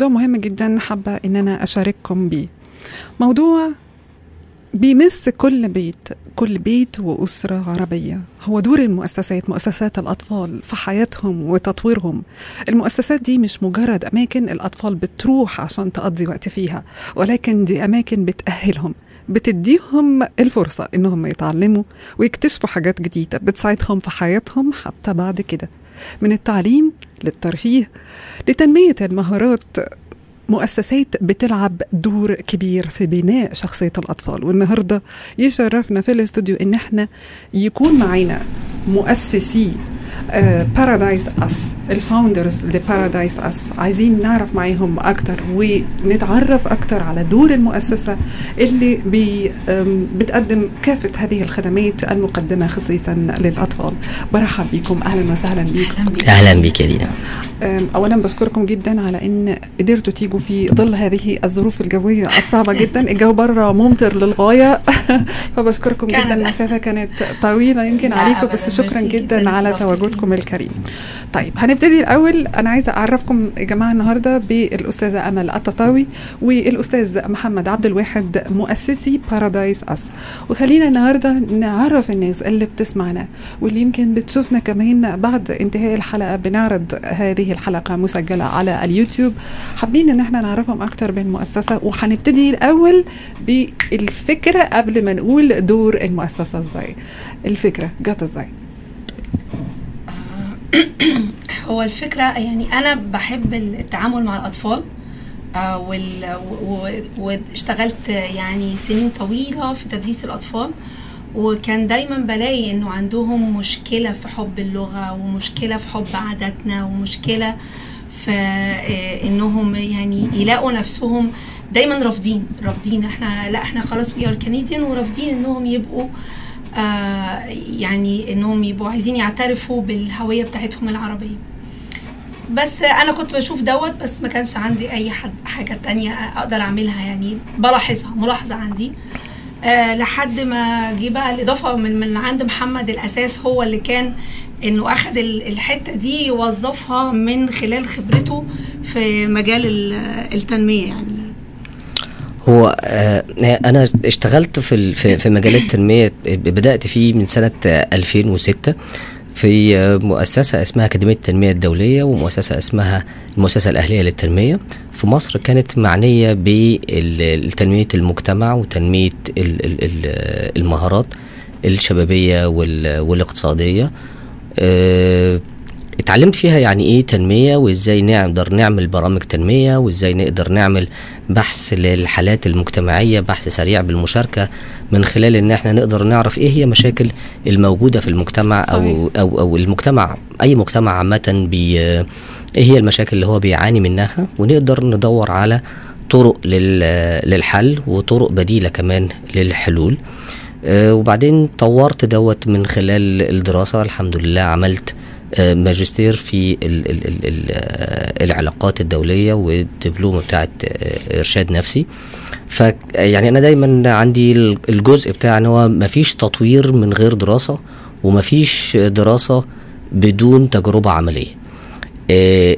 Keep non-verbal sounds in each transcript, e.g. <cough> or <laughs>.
موضوع مهم جدا حابة إن أنا أشارككم بيه. موضوع بيمس كل بيت كل بيت وأسرة عربية. هو دور المؤسسات مؤسسات الأطفال في حياتهم وتطويرهم. المؤسسات دي مش مجرد أماكن الأطفال بتروح عشان تقضي وقت فيها ولكن دي أماكن بتأهلهم بتديهم الفرصة إنهم يتعلموا ويكتشفوا حاجات جديدة بتساعدهم في حياتهم حتى بعد كده. من التعليم للترفيه لتنمية المهارات مؤسسات بتلعب دور كبير في بناء شخصية الأطفال. والنهاردة يشرفنا في الاستوديو إن إحنا يكون معانا مؤسسي Paradise S ال founders ل Paradise S عايزين نعرف معاهم أكتر. ونتعرف أكتر على دور المؤسسة اللي بي آم، بتقدم كافة هذه الخدمات المقدمة خصيصا للأطفال. برحب بكم. أهلا وسهلا بكم. أهلا بك يا دينا. اولا بشكركم جدا على إن قدرتوا تيجوا في ظل هذه الظروف الجوية الصعبة <laughs> جدا. الجو بره ممطر للغاية. <laughs> فبشكركم جدا. المسافه كانت طويلة يمكن عليكم بس شكرا جدا على. تواجدكم الكريم. طيب هنبتدي الأول. أنا عايزة أعرفكم يا جماعة النهارده بالأستاذة أمل التطاوي والأستاذ محمد عبد الواحد مؤسسي Paradise S وخلينا النهارده نعرف الناس اللي بتسمعنا واللي يمكن بتشوفنا كمان بعد انتهاء الحلقة بنعرض هذه الحلقة مسجلة على اليوتيوب. حابين إن إحنا نعرفهم أكتر بالمؤسسة وهنبتدي الأول بالفكرة قبل ما نقول دور المؤسسة إزاي. الفكرة جت إزاي؟ <coughs> هو الفكرة يعني أنا بحب التعامل مع الأطفال آه، واشتغلت يعني سنين طويلة في تدريس الأطفال. وكان دايما بلاقي إنه عندهم مشكلة في حب اللغة ومشكلة في حب عاداتنا ومشكلة في آه، إنهم يعني يلاقوا نفسهم دايما رافضين رافضين. إحنا لا إحنا خلاص وي ار كنديان ورافضين إنهم يبقوا آه يعني إنهم يبقوا عايزين يعترفوا بالهوية بتاعتهم العربية. بس أنا كنت بشوف دوت بس ما كانش عندي أي حد حاجة تانية أقدر أعملها يعني بلاحظها ملاحظة عندي. أه لحد ما جه بقى الإضافة من من عند محمد الأساس هو اللي كان إنه اخذ ال- الحتة دي يوظفها من خلال خبرته في مجال ال- التنمية يعني. هو آه أنا اشتغلت في في مجال التنمية بدأت فيه من سنة آه، 2006 في آه، مؤسسة اسمها أكاديمية التنمية الدولية ومؤسسة اسمها المؤسسة الأهلية للتنمية. في مصر كانت معنية بتنميه المجتمع ال- المهارات الشبابية وال- والاقتصادية. آه، اتعلمت فيها يعني إيه تنمية وازاي نقدر نعمل برامج تنمية وازاي نقدر نعمل بحث للحالات المجتمعية بحث سريع بالمشاركة من خلال ان إحنا نقدر نعرف إيه هي مشاكل الموجودة في المجتمع أو صحيح. أو أو المجتمع أي مجتمع عامة بي إيه هي المشاكل اللي هو بيعاني منها ونقدر ندور على طرق لل- للحل وطرق بديلة كمان للحلول آه، وبعدين طورت دوت من خلال الدراسة الحمد لله عملت ماجستير في ال ال ال ال العلاقات الدولية والدبلومة بتاعت إرشاد نفسي. ف يعني أنا دايما عندي ال- الجزء بتاع إن هو مفيش تطوير من غير دراسة ومفيش دراسة بدون تجربة عملية. آه،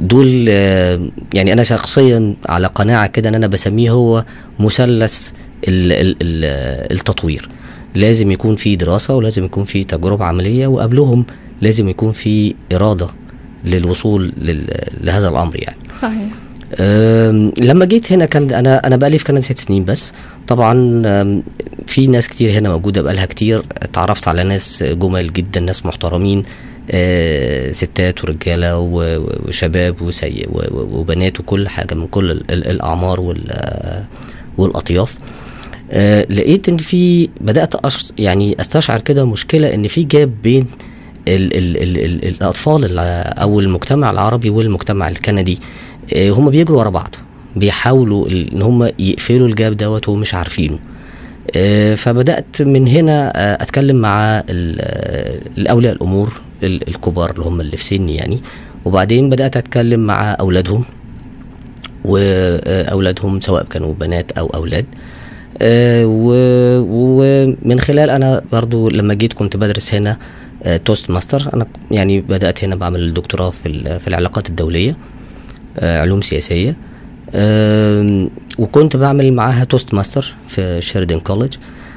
دول آه، يعني أنا شخصيا على قناعة كده إن أنا بسميه هو مثلث ال ال ال التطوير. لازم يكون في دراسة ولازم يكون في تجربه عملية وقبلهم لازم يكون في إرادة للوصول لل لهذا الأمر يعني. صحيح. لما جيت هنا كان أنا أنا بقالي في كندا ست سنين بس. طبعا في ناس كتير هنا موجودة بقالها كتير. اتعرفت على ناس جمل جدا ناس محترمين آه، ستات ورجالة وشباب وبنات وكل حاجة من كل ال- ال- الأعمار وال- والأطياف. آه، لقيت إن في بدأت يعني أستشعر كده مشكلة إن في جاب بين ال ال ال ال الأطفال أو المجتمع العربي والمجتمع الكندي. آه، هم بيجروا ورا بعض. بيحاولوا إن هم يقفلوا الجاب دوت ومش عارفينه. آه، فبدأت من هنا آه، أتكلم مع ال- الأولياء الأمور ال- الكبار اللي هم اللي في سني يعني. وبعدين بدأت أتكلم مع أولادهم واولادهم سواء كانوا بنات أو أولاد. آه، ومن خلال أنا برضو لما جيت كنت بدرس هنا Toastmaster أنا يعني بدأت هنا بعمل الدكتوراه في في العلاقات الدولية آه، علوم سياسية. وكنت بعمل معاها Toastmaster في Sheridan College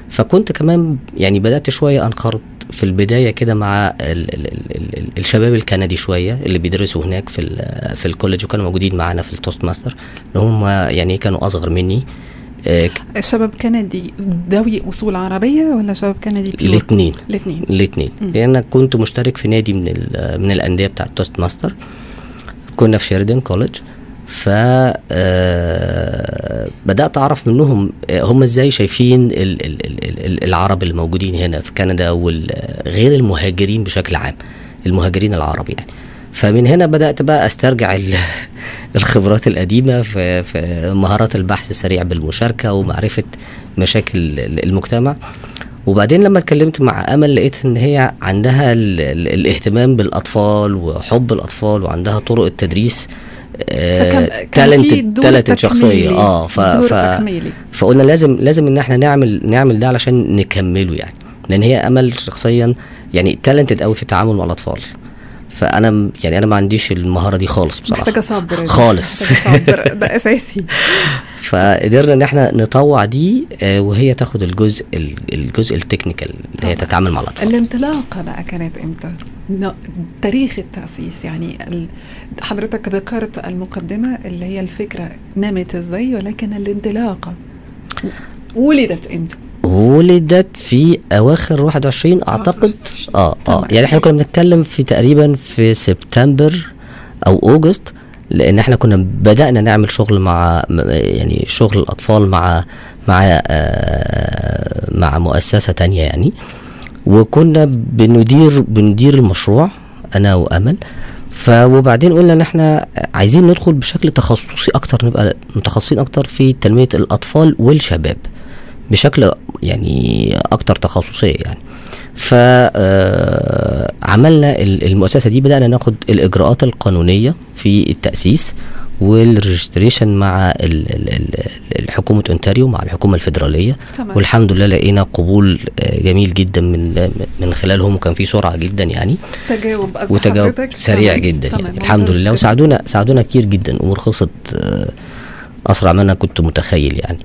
فكنت كمان يعني بدأت شوية أنخرط في البداية كده مع ال ال ال ال ال الشباب الكندي شوية اللي بيدرسوا هناك في في ال college وكانوا موجودين معانا في ال Toastmaster اللي هم يعني كانوا أصغر مني. آه، شباب كندي ذوي أصول عربية ولا شباب كندي pure؟ الاثنين. الاثنين. الاثنين. لأن كنت مشترك في نادي من من الأندية بتاعه Toastmaster كنا في Sheridan College ف آه، بدأت أعرف منهم آه، هم إزاي شايفين ال- ال- ال- ال- العرب اللي موجودين هنا في كندا وغير المهاجرين بشكل عام المهاجرين العرب يعني. فمن هنا بدأت بقى أسترجع ال- <laughs> الخبرات القديمة في في مهارات البحث السريع بالمشاركة ومعرفة مشاكل ال- المجتمع وبعدين لما اتكلمت مع أمل لقيت إن هي عندها ال ال الاهتمام بالأطفال وحب الأطفال وعندها طرق التدريس فكان كان في دور تالنت شخصية. آه ف ف تكميلي. فقلنا لازم لازم إن إحنا نعمل نعمل ده علشان نكمله يعني لأن هي أمل شخصيا يعني تالنتد قوي في التعامل مع الأطفال فأنا يعني أنا ما عنديش المهارة دي خالص بصراحة محتاجة صبر خالص. صبر <laughs> ده أساسي فقدرنا إن إحنا نطوع دي آه، وهي تاخد الجزء ال- الجزء التكنيكال اللي هي. تتعامل مع الأطفال الانطلاقة بقى كانت إمتى؟ تاريخ التأسيس يعني حضرتك ذكرت المقدمة اللي هي الفكرة نمت إزاي ولكن الانطلاقة ولدت إمتى؟ ولدت في أواخر 21 أعتقد. آه آه. يعني إحنا كنا بنتكلم في تقريبا في سبتمبر أو أوجست لأن إحنا كنا بدأنا نعمل شغل مع يعني شغل الأطفال مع مع آه مع مؤسسة تانية يعني. وكنا بندير بندير المشروع أنا وأمل. ف وبعدين قلنا إن إحنا عايزين ندخل بشكل تخصصي أكتر نبقى متخصصين أكتر في تنمية الأطفال والشباب. بشكل يعني أكتر تخصصية يعني فعملنا المؤسسة دي بدأنا ناخد الإجراءات القانونية في التأسيس وال registration مع ال- ال- ال- الحكومة أونتاريو مع الحكومة الفيدرالية تمام. والحمد لله لقينا قبول آه، جميل جدا من من خلالهم وكان في سرعة جدا يعني تجاوب وتجاوب؟ سريع تمام. جدا تمام. يعني الحمد لله. وساعدونا ساعدونا كتير جدا الأمور خلصت آه، أسرع ما أنا كنت متخيل يعني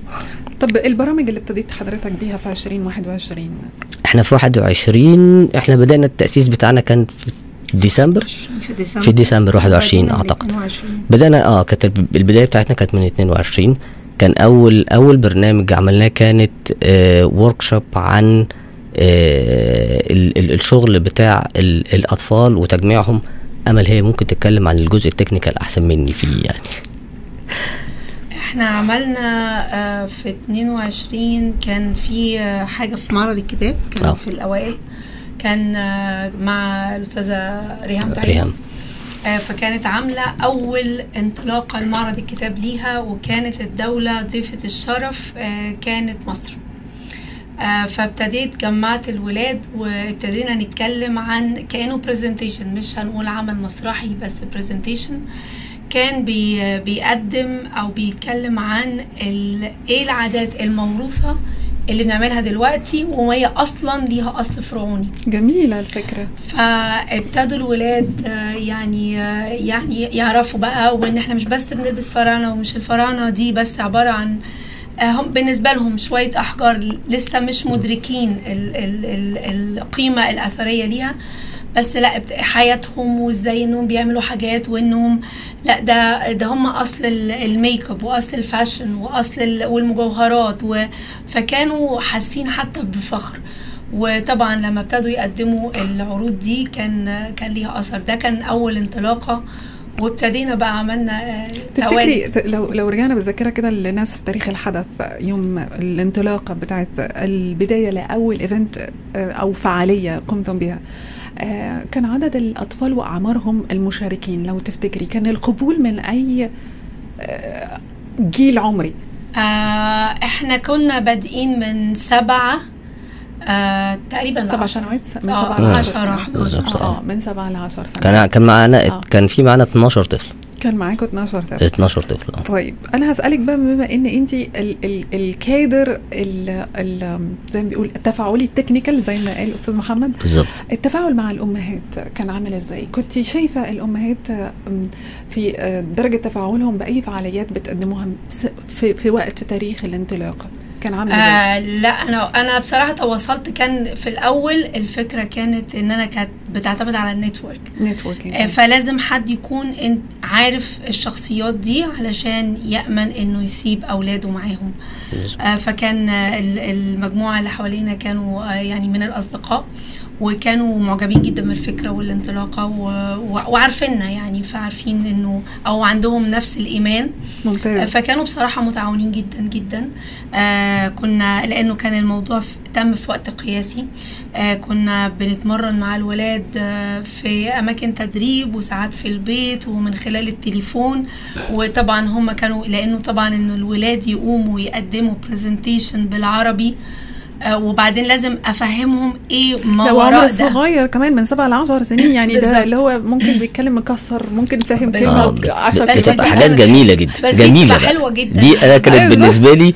طب البرامج اللي ابتديت حضرتك بيها في 2021 إحنا في 21 إحنا بدأنا التأسيس بتاعنا كان في ديسمبر. في ديسمبر. في ديسمبر. 21 وبعدين أعتقد. 22. بدأنا آه كانت الب- البداية بتاعتنا كانت من 22 كان أول أول برنامج عملناه كانت آه ورك شوب عن آه ال- ال- الشغل بتاع ال- الأطفال وتجميعهم. أمل هي ممكن تتكلم عن الجزء ال technical أحسن مني فيه يعني. إحنا عملنا آه، في 22 كان في آه، حاجة في معرض الكتاب كان آه. في الأوائل. كان آه، مع الأستاذة ريهام ريهام. فكانت عاملة أول انطلاقة لمعرض الكتاب ليها وكانت الدولة ضيفة الشرف كانت مصر. فابتديت جمعت الولاد وابتدينا نتكلم عن كأنه presentation مش هنقول عمل مسرحي بس presentation كان بي بيقدم أو بيتكلم عن ال- إيه العادات الموروثة اللي بنعملها دلوقتي وهي أصلا ليها أصل فرعوني. جميلة الفكرة. فابتدوا الولاد يعني يعني يعرفوا بقى وإن إحنا مش بس بنلبس فراعنه ومش الفراعنه دي بس عبارة عن هم بالنسبة لهم شوية أحجار لسه مش مدركين ال ال ال القيمة الأثرية ليها. بس لا حياتهم وازاي انهم بيعملوا حاجات وإنهم لا ده ده هم أصل ال- ال make up وأصل ال fashion وأصل ال- والمجوهرات و فكانوا حاسين حتى بفخر. وطبعا لما ابتدوا يقدموا العروض دي كان كان ليها أثر. ده كان أول انطلاقة وابتدينا بقى عملنا آه، تفتكري لو لو رجعنا بالذاكرة كده لنفس تاريخ الحدث يوم الانطلاقة بتاعت البداية لأول event أو فعالية قمتم بها آه، كان عدد الأطفال وأعمارهم المشاركين. لو تفتكري كان القبول من أي آه، جيل عمري؟ آه إحنا كنا بادئين من سبعة آه تقريبا سبع. سنوات؟ من آه، سبعة ل 10 عشرة، سنوات 11 آه من سبعة ل 10 سنوات كان كان معانا آه. كان في معانا 12 طفل. كان معاكم 12 طفل. 12 طفل آه. طيب أنا هسألك بقى بما إن انت ال ال الكادر ال ال زي ما بيقول التفاعلي ال technical زي ما قال الاستاذ محمد. بالظبط. التفاعل مع الأمهات كان عامل إزاي؟ كنت شايفة الأمهات في أه، درجة تفاعلهم بأي فعاليات بتقدموها في, في وقت تاريخ الانطلاقه كان عامل إزاي؟ آه لا أنا أنا بصراحة تواصلت كان في الأول الفكرة كانت إن أنا كانت بتعتمد على ال network. networking آه، فلازم حد يكون انت عارف الشخصيات دي علشان يأمن إنه يسيب أولاده معاهم. آه، فكان آه، ال- المجموعة اللي حوالينا كانوا آه، يعني من الأصدقاء. وكانوا معجبين جدا من الفكرة والانطلاقة و- و- وعارفيننا يعني فعارفين إنه أو عندهم نفس الإيمان. ممتاز. فكانوا بصراحة متعاونين جدا جدا. آه كنا لأنه كان الموضوع في تم في وقت قياسي. آه كنا بنتمرن مع الولاد آه في أماكن تدريب وساعات في البيت ومن خلال التليفون. وطبعا هم كانوا لأنه طبعا إنه الولاد يقوموا يقدموا برزنتيشن بالعربي. آه وبعدين لازم أفهمهم إيه ما وراء ده صغير كمان من سبع ل 10 سنين يعني. ده اللي هو ممكن بيتكلم مكسر ممكن آه، كلمه 10 بس بتبقى دي حاجات أنا- جميلة جدا بس دي جميلة بقى. حلوة جدا. دي أنا كانت أيوة. بالنسبة لي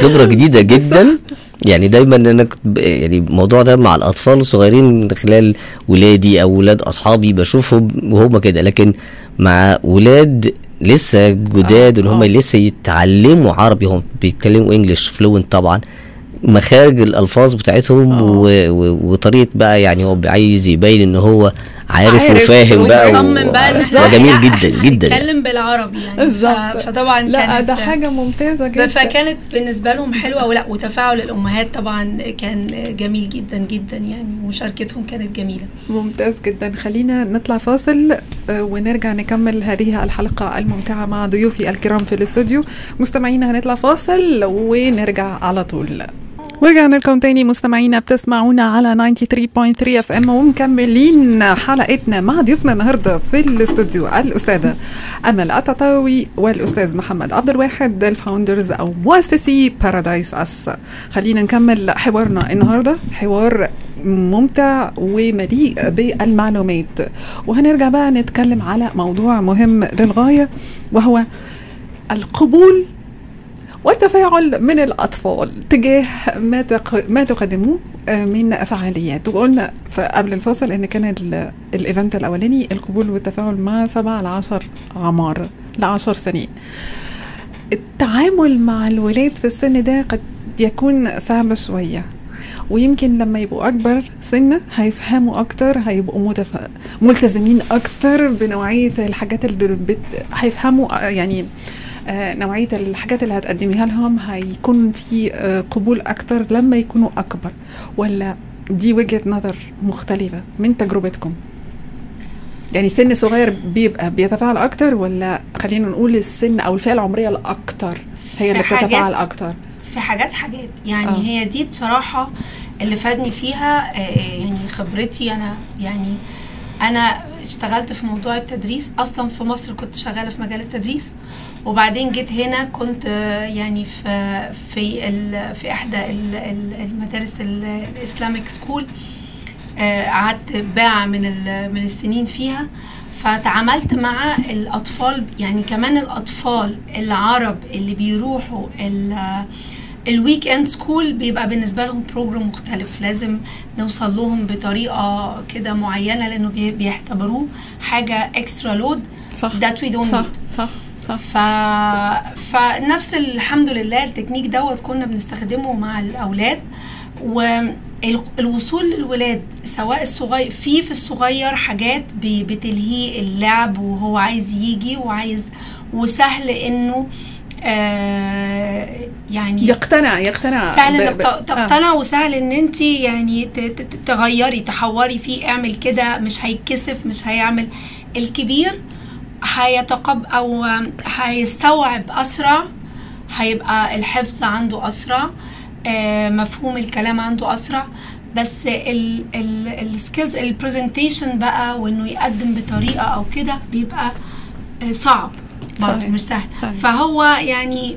خبرة جديدة <laughs> جدا يعني دايما أنا يعني الموضوع ده مع الأطفال الصغيرين من خلال ولادي أو ولاد أصحابي بشوفهم وهم كده لكن مع ولاد لسه جداد آه، ان هم آه. لسه يتعلموا عربي هم بيتكلموا انجلش فلوينت طبعا مخارج الألفاظ بتاعتهم آه. و... و... وطريقة بقى يعني هو عايز يبين إن هو عارف, عارف وفاهم بقى ده إحنا جميل <laughs> جدا جدا يعني. هنتكلم بالعربي يعني. ف- بالظبط. فطبعا لا كانت ده حاجة ممتازة جدا. فكانت بالنسبة لهم حلوة ولا وتفاعل الأمهات طبعا كان جميل جدا جدا يعني مشاركتهم كانت جميلة. ممتاز جدا. خلينا نطلع فاصل آه، ونرجع نكمل هذه الحلقة الممتعة مع ضيوفي الكرام في الاستوديو. مستمعينا هنطلع فاصل ونرجع على طول. ورجعنا لكم تاني مستمعينا بتسمعونا على 93.3 FM ومكملين حلقتنا مع ضيوفنا النهارده في الاستوديو الأستاذة أمل التطاوي والأستاذ محمد عبد الواحد ال founders أو مؤسسي Paradise S خلينا نكمل حوارنا النهارده حوار ممتع ومليء بالمعلومات. وهنرجع بقى نتكلم على موضوع مهم للغاية وهو القبول والتفاعل من الأطفال تجاه ما تق... ما تقدموه آه، من فعاليات. وقلنا قبل الفاصل إن كان ال- الإيفنت الأولاني القبول والتفاعل مع سبعة لعشر عمار لعشر سنين. التعامل مع الولاد في السن ده قد يكون صعب شوية ويمكن لما يبقوا أكبر سنة هيفهموا أكتر هيبقوا متف... ملتزمين أكتر بنوعية الحاجات اللي بت... هيفهموا آه، يعني آه، نوعية الحاجات اللي هتقدميها لهم هيكون في آه، قبول أكتر لما يكونوا أكبر ولا دي وجهة نظر مختلفة من تجربتكم يعني سن صغير بيبقى بيتفاعل أكتر ولا خلينا نقول السن أو الفئة العمرية الأكتر هي اللي بتتفاعل أكتر في حاجات حاجات يعني آه. آه. هي دي بصراحة اللي فادني فيها آه، آه، يعني خبرتي أنا يعني أنا اشتغلت في موضوع التدريس. أصلا في مصر كنت شغالة في مجال التدريس وبعدين جيت هنا كنت آه، يعني في في في ال- المدارس ال- الإسلاميك سكول آه، قعدت باع من من السنين فيها. فتعاملت مع الأطفال يعني كمان الأطفال العرب اللي بيروحوا ال weekend school بيبقى بالنسبة لهم program مختلف. لازم نوصل لهم بطريقة كده معينة لأنه بي- بيعتبروه حاجة extra load صح. that we don't صح. صح. صح. ف... فنفس الحمد لله التكنيك دوت كنا بنستخدمه مع الأولاد. والوصول للولاد سواء الصغير في في الصغير حاجات بتلهيه اللعب وهو عايز يجي وعايز وسهل إنه يعني يقتنع يقتنع. سهل ب- إنك ب- ت- تقتنع وسهل إن انت يعني تغيري تحوري فيه اعمل كده مش هيتكسف مش هيعمل. الكبير هيتقبل أو هيستوعب أسرع هيبقى الحفظ عنده أسرع آه، مفهوم الكلام عنده أسرع. بس ال skills ال presentation بقى وإنه يقدم بطريقة أو كده بيبقى آه، صعب. برضه. مش سهل صحيح. فهو يعني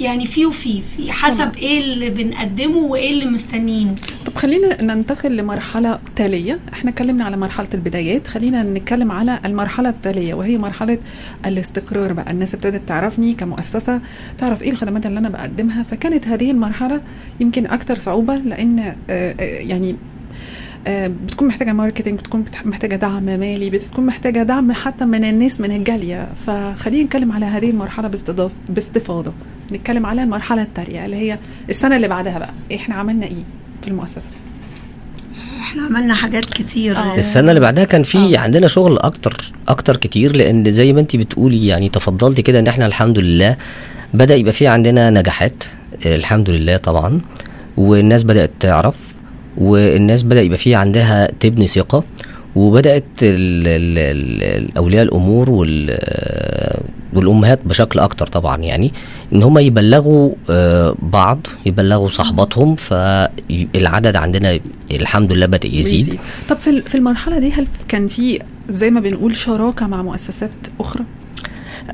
يعني في وفي في حسب إيه اللي بنقدمه وإيه اللي مستنيينه طب خلينا ننتقل لمرحلة تالية إحنا اتكلمنا على مرحلة البدايات خلينا نتكلم على المرحلة التالية وهي مرحلة الاستقرار بقى الناس ابتدت تعرفني كمؤسسة تعرف إيه الخدمات اللي أنا بقدمها فكانت هذه المرحلة يمكن أكثر صعوبة لأن آه، آه، يعني بتكون محتاجة ماركتينج بتكون بتح- محتاجة دعم مالي بتكون محتاجة دعم حتى من الناس من الجالية. فخلينا نتكلم على هذه المرحلة باستضاف باستفاضة. نتكلم على المرحلة التالية اللي هي السنة اللي بعدها بقى. إحنا عملنا إيه في المؤسسة؟ إحنا عملنا حاجات كتير. آه. السنة اللي بعدها كان في آه. عندنا شغل أكتر أكتر كتير لأن زي ما انت بتقولي يعني تفضلتي كده إن إحنا الحمد لله بدأ يبقى في عندنا نجاحات. الحمد لله طبعا. والناس بدأت تعرف. والناس بدأ يبقى في عندها تبني ثقة وبدأت ال- ال- ال- اولياء الأمور وال والأمهات بشكل أكتر طبعا يعني إن هم يبلغوا آه، بعض يبلغوا صحباتهم فالعدد عندنا الحمد لله بدأ يزيد. طب في المرحلة دي هل كان في زي ما بنقول شراكة مع مؤسسات أخرى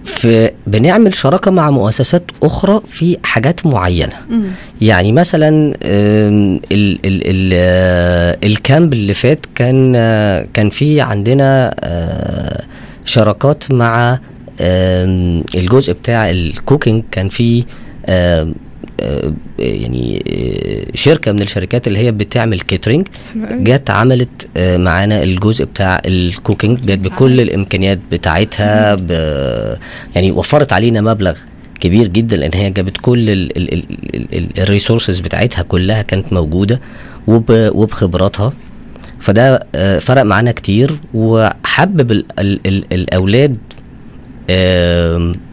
في بنعمل شراكة مع مؤسسات أخرى في حاجات معينة مم. يعني مثلا ال ال ال آه، الكامب اللي فات كان آه، كان في عندنا آه، شراكات مع الجزء بتاع ال cooking كان في يعني آه، شركة من الشركات اللي هي بتعمل catering. جت عملت آه، معانا الجزء بتاع ال cooking جت بكل الإمكانيات بتاعتها يعني وفرت علينا مبلغ كبير جدا لأن هي جابت كل ال resources بتاعتها كلها كانت موجودة وب وبخبراتها. فده آه، فرق معانا كتير وحبب ال ال ال الأولاد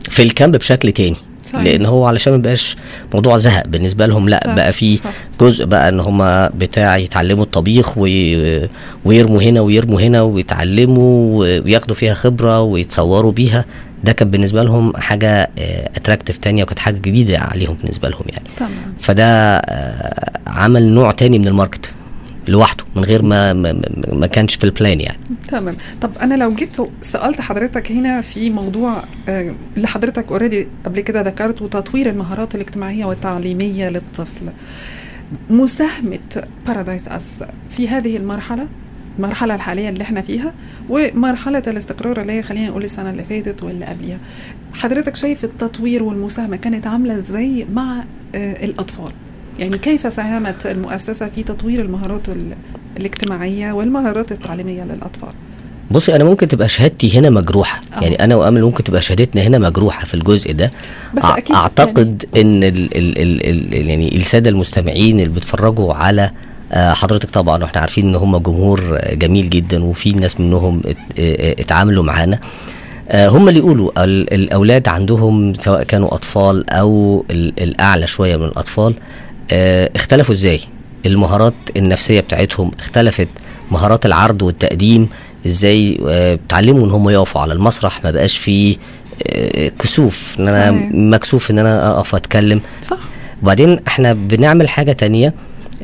في ال camp بشكل تاني. صحيح. لأن هو علشان ما يبقاش موضوع زهق بالنسبة لهم لأ صح، بقى في. جزء بقى إن هم بتاع يتعلموا الطبيخ وي... ويرموا هنا ويرموا هنا ويتعلموا وياخدوا فيها خبرة ويتصوروا بيها ده كان بالنسبة لهم حاجة attractive تانية وكانت حاجة جديدة عليهم بالنسبة لهم يعني تمام فده آه، عمل نوع تاني من ال market لوحده من غير ما ما, كانش في ال plan يعني. تمام. طب أنا لو جيت سألت حضرتك هنا في موضوع آه، اللي حضرتك already قبل كده ذكرته تطوير المهارات الاجتماعية والتعليمية للطفل. مساهمة Paradise S في هذه المرحلة المرحلة الحالية اللي إحنا فيها ومرحلة الاستقرار اللي هي خلينا نقول السنة اللي فاتت واللي قبلها حضرتك شايف التطوير والمساهمة كانت عاملة إزاي مع آه، الأطفال؟ يعني كيف ساهمت المؤسسة في تطوير المهارات ال- الاجتماعية والمهارات التعليمية للأطفال؟ بصي أنا ممكن تبقى شهادتي هنا مجروحة. آه. يعني أنا وأمل ممكن تبقى شهادتنا هنا مجروحة في الجزء ده. بس أكيد أعتقد إن ال ال ال ال يعني السادة المستمعين اللي بيتفرجوا على آه، حضرتك طبعا وإحنا عارفين إن هم جمهور آه، جميل جدا وفي ناس منهم ات- آه، اتعاملوا معانا. آه، هم اللي يقولوا ال- الأولاد عندهم سواء كانوا أطفال أو ال- الأعلى شوية من الأطفال آه، اختلفوا إزاي؟ المهارات النفسية بتاعتهم اختلفت؟ مهارات العرض والتقديم إزاي؟ آه، اتعلموا ان هم يقفوا على المسرح ما بقاش فيه آه، كسوف إن أنا. مكسوف إن أنا أقف اتكلم صح. وبعدين إحنا بنعمل حاجة تانية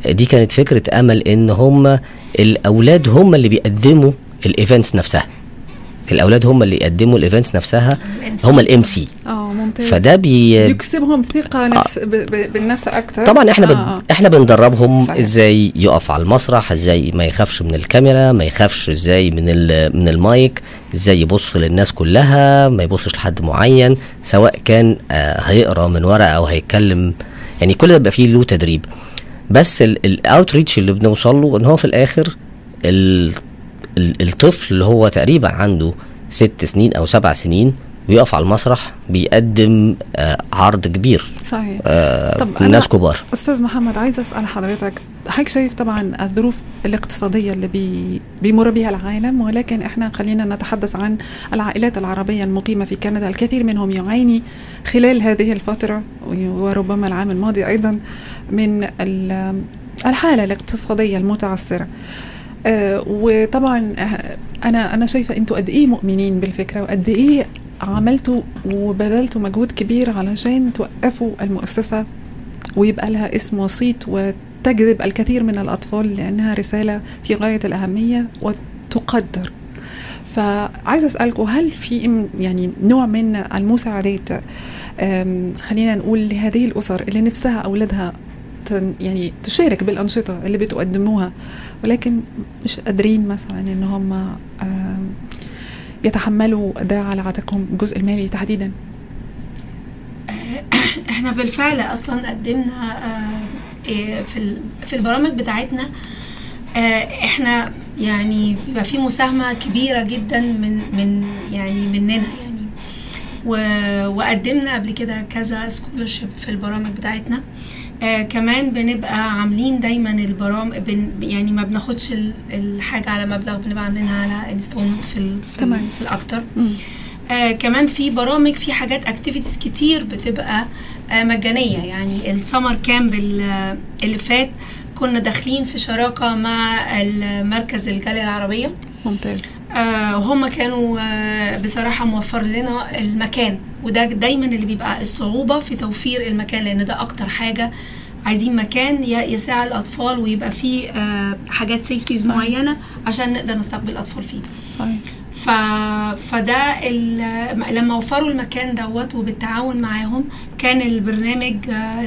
دي كانت فكرة أمل إن هم الأولاد هم اللي بيقدموا ال events نفسها. الأولاد هم اللي يقدموا ال events نفسها هم ال MC. آه ممتاز. فده بي يكسبهم ثقة نفس ب... ب... بالنفس أكتر. طبعا إحنا آه، بن... آه. إحنا بندربهم صحيح. إزاي يقف على المسرح إزاي ما يخافش من الكاميرا ما يخافش إزاي من ال... من المايك إزاي يبص للناس كلها ما يبصش لحد معين سواء كان آه هيقرأ من ورقة أو هيتكلم. يعني كل ده بيبقى فيه له تدريب. بس ال outreach اللي بنوصل له إن هو في الآخر ال... ال... الطفل اللي هو تقريبا عنده ست سنين أو سبع سنين بيقف على المسرح بيقدم آه عرض كبير. صحيح. آه طب ناس كبار. أستاذ محمد عايز أسأل حضرتك حضرتك شايف طبعا الظروف الاقتصادية اللي بي... بيمر بها العالم؟ ولكن إحنا خلينا نتحدث عن العائلات العربية المقيمة في كندا. الكثير منهم يعاني خلال هذه الفترة وربما العام الماضي أيضا من ال- الحالة الاقتصادية المتعثرة. آه، وطبعا آه، أنا أنا شايفة أنتوا قد إيه مؤمنين بالفكرة وقد إيه عملتوا وبذلتوا مجهود كبير علشان توقفوا المؤسسة ويبقى لها اسم وسيط وتجذب الكثير من الأطفال لأنها رسالة في غاية الأهمية وتقدر. فعايزه أسألكم هل في يعني نوع من المساعدات خلينا نقول لهذه الأسر اللي نفسها أولادها يعني تشارك بالأنشطة اللي بتقدموها ولكن مش قادرين مثلا إن هم يتحملوا ده على عاتقهم الجزء المالي تحديدا. <coughs> إحنا بالفعل أصلا قدمنا في في البرامج بتاعتنا إحنا يعني بيبقى في مساهمة كبيرة جدا من من يعني مننا يعني. وقدمنا قبل كده كذا scholarship في البرامج بتاعتنا. آه كمان بنبقى عاملين دايما البرامج بن يعني ما بناخدش الحاجة على مبلغ بنبقى عاملينها على installment في ال في, ال في الأكتر. آه كمان في برامج في حاجات activities كتير بتبقى آه مجانية. يعني ال summer camp اللي فات كنا داخلين في شراكة مع المركز الجالية العربية. ممتاز. آه هم كانوا آه بصراحة موفر لنا المكان. وده دايما اللي بيبقى الصعوبة في توفير المكان لأن ده أكتر حاجة عايزين مكان يساع الأطفال ويبقى فيه آه حاجات سيفتيز معينة عشان نقدر نستقبل الأطفال فيه. صحيح. ف... فده لما وفروا المكان دوت وبالتعاون معاهم كان البرنامج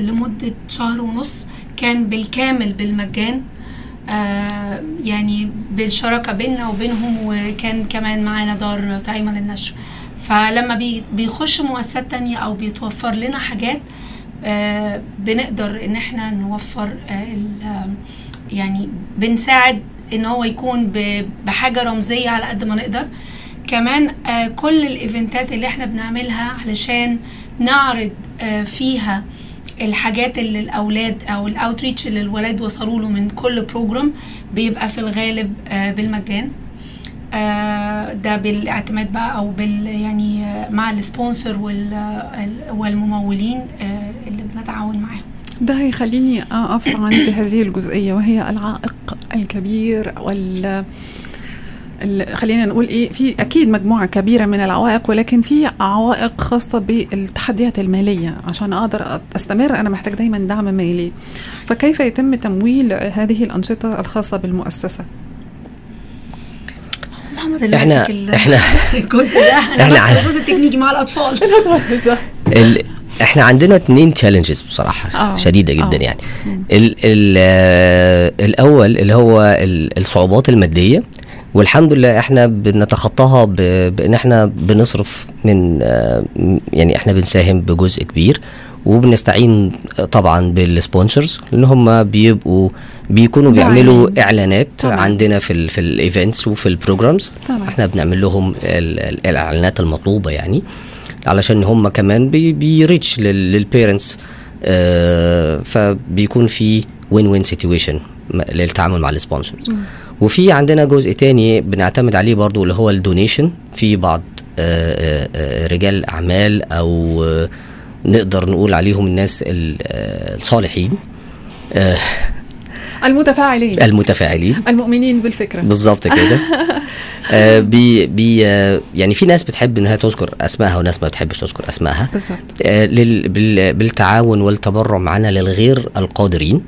لمدة شهر ونص كان بالكامل بالمجان. يعني بالشراكة بيننا وبينهم وكان كمان معانا دار طعيمة للنشر. فلما بي بيخش مؤسسات تانية أو بيتوفر لنا حاجات آه بنقدر إن إحنا نوفر آه يعني بنساعد إن هو يكون بحاجة رمزية على قد ما نقدر. كمان آه كل ال event ات اللي إحنا بنعملها علشان نعرض آه فيها الحاجات اللي الأولاد أو ال outreach اللي الولاد وصلوا له من كل program بيبقى في الغالب آه بالمجان. آه ده بالاعتماد بقى أو بال يعني آه مع ال sponsor والممولين اللي بنتعاون معاهم. ده هيخليني اقف عند هذه الجزئية وهي العائق الكبير وال خلينا نقول إيه في أكيد مجموعة كبيرة من العوائق ولكن في عوائق خاصة بالتحديات المالية. عشان أقدر أستمر أنا محتاج دايما دعم مالي. فكيف يتم تمويل هذه الأنشطة الخاصة بالمؤسسة؟ محمد اللي إحنا إحنا <laughs> الجزء ده. إحنا الجزء التكنيكي مع الأطفال. <laughs> ال إحنا عندنا اتنين تشالنجز بصراحة أوه. شديدة جدا أوه. يعني. ال ال الأول اللي هو الصعوبات المادية والحمد لله إحنا بنتخطاها بان إحنا بنصرف من يعني إحنا بنساهم بجزء كبير وبنستعين طبعا بال sponsors لأن هم بيبقوا بيكونوا بيعملوا إعلانات طبعا. عندنا في ال في ال events وفي ال programs إحنا بنعمل لهم الإعلانات المطلوبة يعني علشان هم كمان بي بي reach لل parents آه فبيكون في win-win situation للتعامل مع ال sponsors وفي عندنا جزء تاني بنعتمد عليه برضو اللي هو ال donation. في بعض آآ آآ رجال أعمال أو نقدر نقول عليهم الناس الصالحين المتفاعلين. المتفاعلين. المؤمنين بالفكرة. بالظبط كده. <laughs> آه بي بي آه يعني في ناس بتحب إنها تذكر أسمائها وناس ما بتحبش تذكر أسمائها. بالظبط. آه بالتعاون والتبرع معنا للغير القادرين.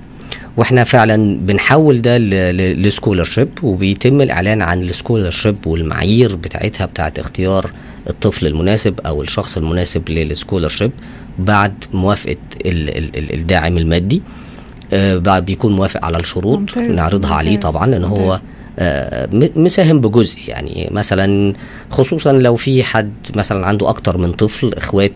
وإحنا فعلا بنحول ده ل scholarship وبيتم الإعلان عن ال scholarship والمعايير بتاعتها بتاعت اختيار الطفل المناسب أو الشخص المناسب لل scholarship بعد موافقة ال ال الداعم المادي آه بعد بيكون موافق على الشروط ممتاز نعرضها ممتاز عليه طبعا لأن هو ممتاز. آه مساهم بجزء. يعني مثلا خصوصا لو في حد مثلا عنده أكتر من طفل إخوات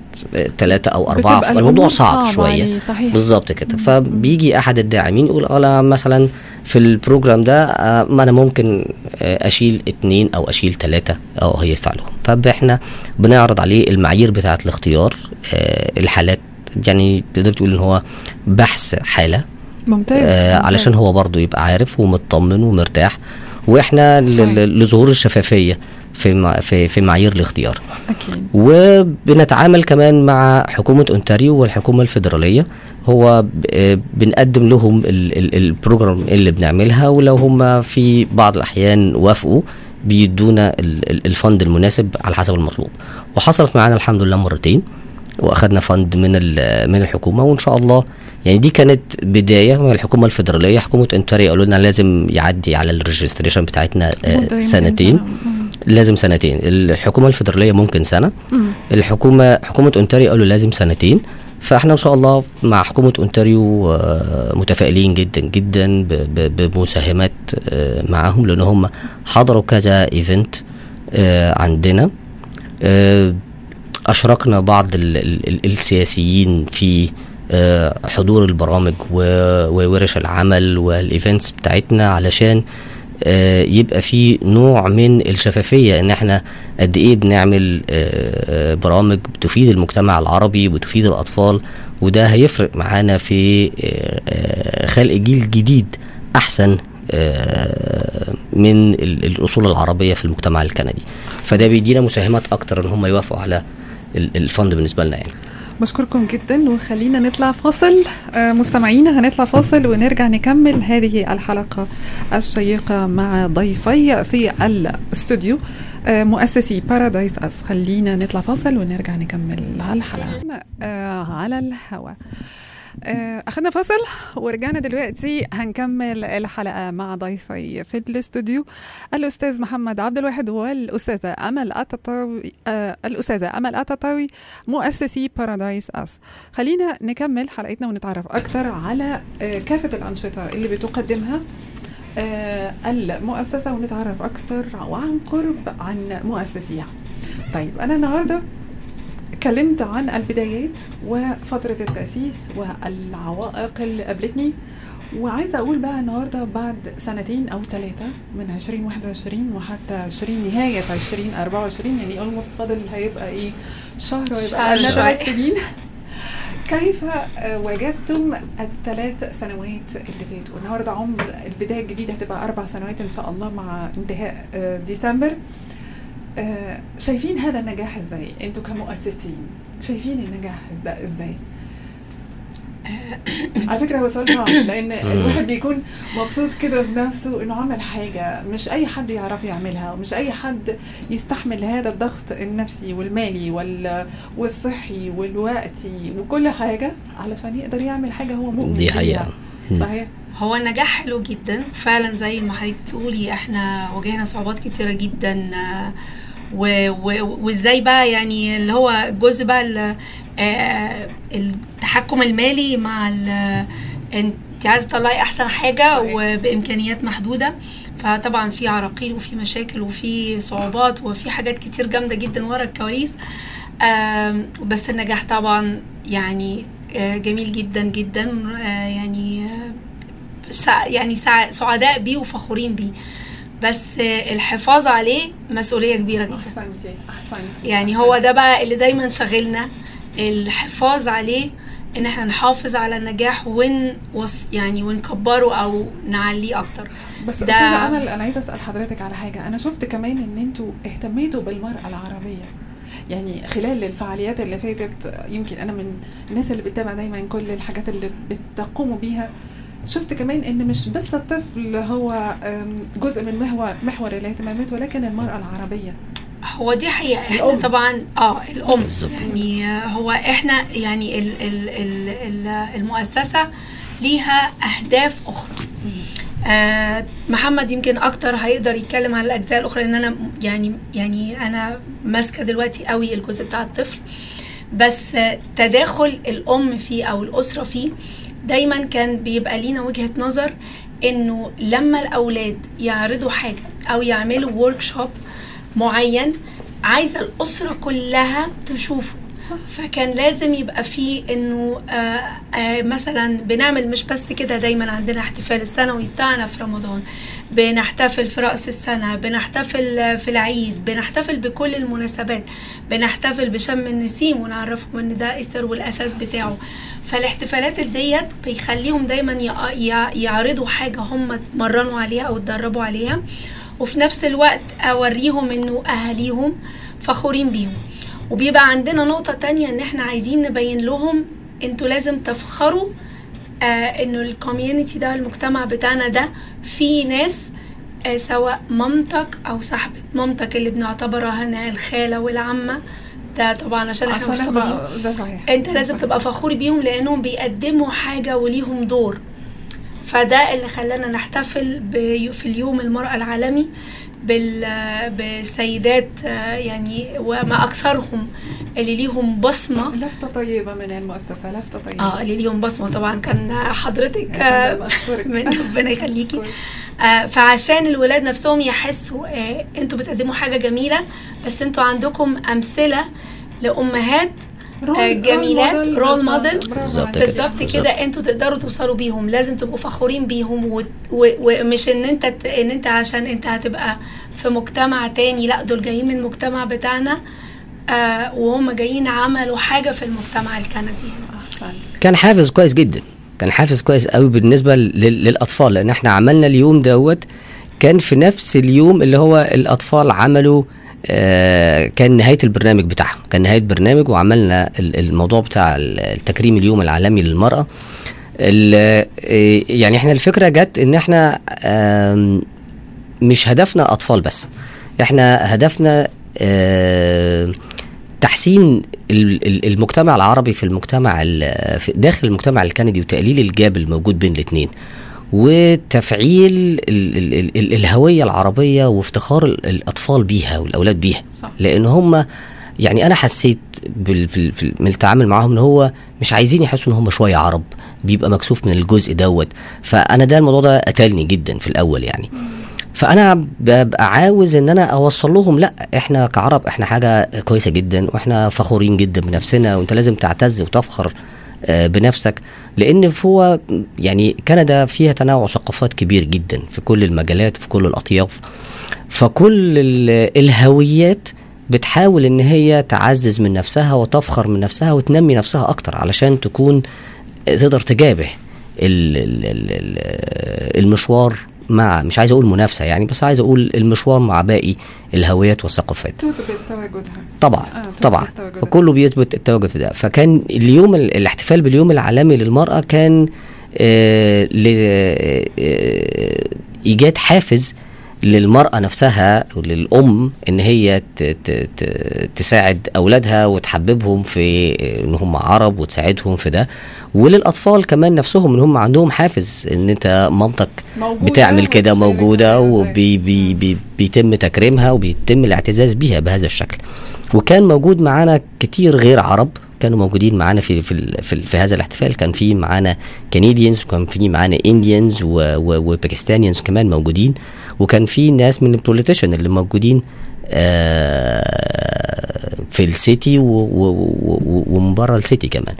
ثلاثة أو أربعة بتبقى فالموضوع الأمور صعب شوية. يعني بالظبط كده. فبيجي أحد الداعمين يقول أنا مثلا في البروجرام ده آه، ما أنا ممكن آه، أشيل اتنين أو أشيل ثلاثة أو هيدفع لهم فاحنا بنعرض عليه المعايير بتاعة الاختيار آه، الحالات. يعني تقدر تقول إن هو بحث حالة ممتاز آه ممتاز. علشان هو برضه يبقى عارف ومطمن ومرتاح. وإحنا لظهور الشفافية في في في معايير الاختيار. أكيد. وبنتعامل كمان مع حكومة أونتاريو والحكومة الفيدرالية. هو بنقدم لهم ال- ال- ال program اللي بنعملها ولو هم في بعض الأحيان وافقوا بيدونا ال- ال- ال fund المناسب على حسب المطلوب. وحصلت معانا الحمد لله مرتين واخدنا fund من من الحكومة وإن شاء الله يعني دي كانت بداية من الحكومة الفيدرالية حكومة انتاريو قالوا لنا لازم يعدي على ال registration بتاعتنا آه، سنتين. لازم سنتين. الحكومة الفدراليه ممكن سنة. الحكومة حكومة اونتاريو قالوا لازم سنتين. فإحنا إن شاء الله مع حكومة اونتاريو آه، متفائلين جدا جدا بمساهمات آه، معاهم لأن هم حضروا كذا event عندنا. أشركنا بعض ال- ال- ال- السياسيين في حضور البرامج وورش العمل وال events بتاعتنا علشان آه، يبقى في نوع من الشفافية إن إحنا قد إيه بنعمل آه، آه، برامج بتفيد المجتمع العربي وبتفيد الأطفال وده هيفرق معانا في آه، آه، خلق جيل جديد أحسن آه، من ال- الأصول العربية في المجتمع الكندي. فده بيدينا مساهمات أكتر إن هم يوافقوا على ال- الفند بالنسبة لنا يعني. بشكركم جدا وخلينا نطلع فاصل. آه، مستمعينا هنطلع فاصل ونرجع نكمل هذه الحلقة الشيقة مع ضيفي في الاستوديو آه، مؤسسي بارادايس أس خلينا نطلع فاصل ونرجع نكمل الحلقة. آه، على الهواء. آه، أخذنا فاصل ورجعنا دلوقتي. هنكمل الحلقة مع ضيفي في الاستوديو الأستاذ محمد عبد الواحد والأستاذة أمل أتطاوي آه، الأستاذة أمل أتطاوي مؤسسي Paradise S خلينا نكمل حلقتنا ونتعرف أكثر على آه، كافة الأنشطة اللي بتقدمها آه، المؤسسة ونتعرف أكثر وعن قرب عن مؤسسيها. طيب أنا النهاردة اتكلمت عن البدايات وفترة التأسيس والعوائق اللي قابلتني وعايزة أقول بقى النهاردة بعد سنتين أو ثلاثة من 2021 وحتى 20 نهاية 2024 يعني almost فاضل هيبقى إيه شهر ويبقى. ثلاث سنين. كيف وجدتم الثلاث سنوات اللي فاتوا؟ النهارده عمر البداية الجديدة هتبقى أربع سنوات إن شاء الله مع انتهاء آه، ديسمبر. آه، شايفين هذا النجاح إزاي؟ أنتوا كمؤسسين شايفين النجاح ده إزاي؟ <clears throat> على فكرة هو سؤال صعب <clears throat> لأن الواحد بيكون مبسوط كده بنفسه إنه عمل حاجة مش أي حد يعرف يعملها ومش أي حد يستحمل هذا الضغط النفسي والمالي وال... والصحي والوقتي وكل حاجة علشان يقدر يعمل حاجة هو مؤمن دي حقيقة. بيها. صحيح؟ هو النجاح حلو جدا فعلا زي ما حضرتك بتقولي إحنا واجهنا صعوبات كتيرة جدا آه، وازاي بقى يعني اللي هو الجزء بقى آه، التحكم المالي مع انت عايزه تطلعي احسن حاجة. وبامكانيات محدودة. فطبعا في عراقيل وفي مشاكل وفي صعوبات وفي حاجات كتير جامدة جدا ورا الكواليس. بس النجاح طبعا يعني آه، جميل جدا جدا. آه، يعني يعني سع- سعداء بيه وفخورين بيه. بس الحفاظ عليه مسؤولية كبيرة جدا. أحسنتي أحسنتي. يعني هو ده بقى اللي دايما شاغلنا الحفاظ عليه إن إحنا نحافظ على النجاح ون وص يعني ونكبره أو نعليه أكتر. بس ده- أستاذة أمل أنا عايزة أسأل حضرتك على حاجة. أنا شفت كمان إن أنتوا اهتميتوا بالمرأة العربية. يعني خلال الفعاليات اللي فاتت يمكن أنا من الناس اللي بتتابع دايما كل الحاجات اللي بتقوموا بيها شفت كمان إن مش بس الطفل هو جزء من محور محور الاهتمامات ولكن المرأة العربية. هو دي حقيقة. إحنا الأم. طبعا آه الأم. بالظبط. يعني هو إحنا يعني ال ال ال ال المؤسسة ليها أهداف أخرى. آه محمد يمكن أكتر هيقدر يتكلم عن الأجزاء الأخرى لأن أنا يعني يعني أنا ماسكة دلوقتي قوي الجزء بتاع الطفل. بس تداخل الأم فيه أو الأسرة فيه دايما كان بيبقى لينا وجهة نظر إنه لما الأولاد يعرضوا حاجة أو يعملوا ورك شوب معين عايزه الأسرة كلها تشوفه. فكان لازم يبقى فيه إنه آه آه مثلا بنعمل مش بس كده دايما عندنا احتفال السنوي بتاعنا في رمضان بنحتفل في رأس السنة بنحتفل في العيد بنحتفل بكل المناسبات بنحتفل بشم النسيم ونعرفهم إن ده إيستر والأساس بتاعه. فالاحتفالات ديت بيخليهم دايما يع- يع- يعرضوا حاجة هم اتمرنوا عليها أو اتدربوا عليها وفي نفس الوقت أوريهم إنه أهاليهم فخورين بيهم. وبيبقى عندنا نقطة تانية إن إحنا عايزين نبين لهم إنتوا لازم تفخروا آه إنه الكوميونتي ده المجتمع بتاعنا ده في ناس آه سواء مامتك أو صاحبة مامتك اللي بنعتبرها هنا الخالة والعمة. ده طبعا عشان إحنا مفتقدين. إحنا ده صحيح. أنت لازم صحيح. تبقى فخور بيهم لأنهم بيقدموا حاجة وليهم دور. فده اللي خلانا نحتفل في اليوم المرأة العالمي. بالسيدات يعني وما أكثرهم. اللي ليهم بصمة. لفتة طيبة من المؤسسة لفتة طيبة. آه اللي ليهم بصمة. طبعا كان حضرتك آه،. من ربنا يخليكي. آه، فعشان الولاد نفسهم يحسوا آه، أنتوا بتقدموا حاجة جميلة بس أنتوا عندكم أمثلة لأمهات جميلات رول موديل بالظبط كده. أنتوا تقدروا توصلوا بيهم لازم تبقوا فخورين بيهم ومش ان انت ان انت عشان انت هتبقى في مجتمع تاني لا دول جايين من المجتمع بتاعنا آه وهم جايين عملوا حاجة في المجتمع الكندي. هنا كان حافز كويس جدا. كان حافز كويس قوي بالنسبة لل- للأطفال لأن إحنا عملنا اليوم دوت كان في نفس اليوم اللي هو الأطفال عملوا آه، كان نهاية البرنامج بتاعهم. كان نهاية برنامج وعملنا ال- الموضوع بتاع ال- التكريم اليوم العالمي للمرأة. آه، يعني إحنا الفكرة جت إن إحنا مش هدفنا أطفال بس. إحنا هدفنا آه، تحسين ال- ال- المجتمع العربي في المجتمع داخل المجتمع الكندي وتقليل الجاب الموجود بين الاثنين وتفعيل ال ال ال ال الهوية العربية وافتخار ال- الأطفال بيها والأولاد بيها. صح. لأن هم يعني أنا حسيت بال من التعامل معاهم إن هو مش عايزين يحسوا إن هم شوية عرب بيبقى مكسوف من الجزء دوت. فأنا ده الموضوع ده قتلني جدا في الأول يعني. فأنا ببقى عاوز إن أنا أوصل لهم لأ إحنا كعرب إحنا حاجة كويسة جدا وإحنا فخورين جدا بنفسنا وأنت لازم تعتز وتفخر. بنفسك لأن هو يعني كندا فيها تنوع ثقافات كبير جدا في كل المجالات وفي كل الأطياف. فكل ال- الهويات بتحاول إن هي تعزز من نفسها وتفخر من نفسها وتنمي نفسها أكتر علشان تكون تقدر تجابه ال- ال- ال- ال- المشوار مع مش عايز أقول منافسة يعني بس عايز أقول المشوار مع باقي الهويات والثقافات. تثبت تواجدها طبعا آه، طبعا. فكله بيثبت التواجد في ده. فكان اليوم ال- الاحتفال باليوم العالمي للمرأة كان آه ل آه إيجاد حافز للمرأة نفسها وللأم إن هي تساعد أولادها وتحببهم في إن هم عرب وتساعدهم في ده. وللأطفال كمان نفسهم إن هم عندهم حافز إن أنت مامتك بتعمل كده موجودة معاها زي- وبي بي بي بيتم تكريمها وبيتم الاعتزاز بيها بهذا الشكل. وكان موجود معانا كتير غير عرب كانوا موجودين معانا في في في, في هذا الاحتفال. كان في معانا Canadians وكان في معانا Indians و Pakistanians كمان موجودين. وكان في ناس من ال politician اللي موجودين آه، في ال city ومن بره ال city كمان.